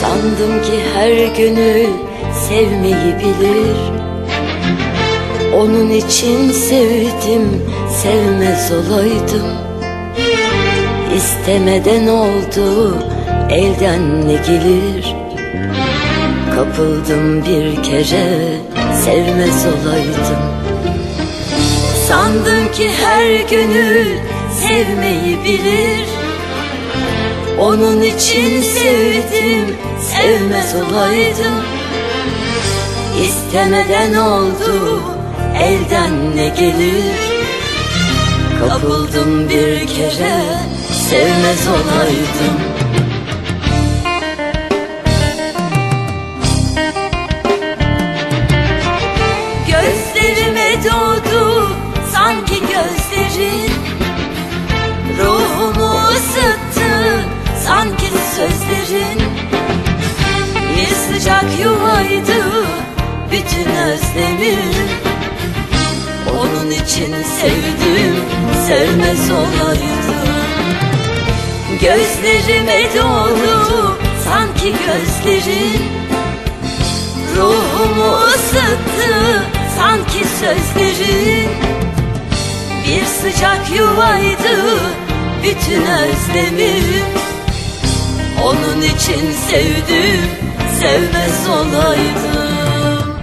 Sandım ki her gönül sevmeyi bilir. Onun için sevdim sevmez olaydım. İstemeden oldu elden ne gelir? Kapıldım bir kere sevmez olaydım. Sandım ki her gönül sevmeyi bilir. Onun için sevdim sevmez olaydım. İstemeden oldu elden ne gelir? Kapıldım bir kere sevmez olaydım. Gözlerime doğdu sanki gözlerin Ruhumu ısıttı sanki sözlerin sıcak yuvaydı bütün özlemim Onun için sevdim sevmez olaydım Gözlerime doğdu sanki gözlerin. Ruhumu ısıttı sanki sözlerin. Bir sıcak yuvaydı bütün özlemim Onun için sevdim sevmez olaydım